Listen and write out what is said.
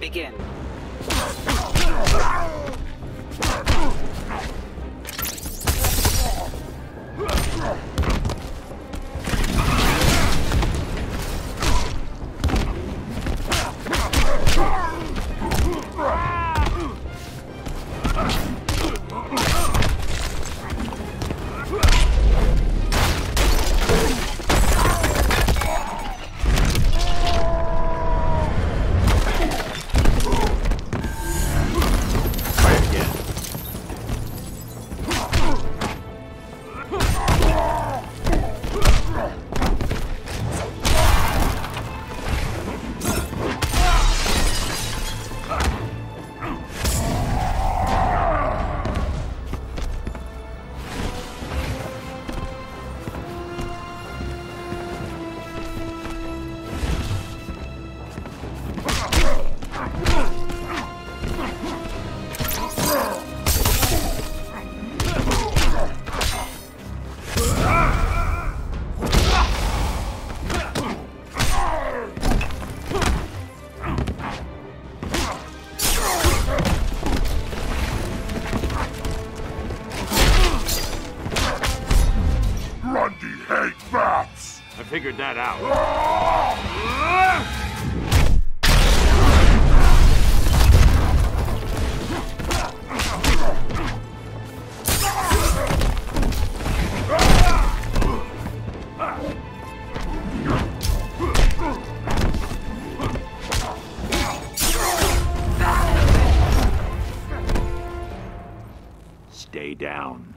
Begin. I figured that out. Stay down.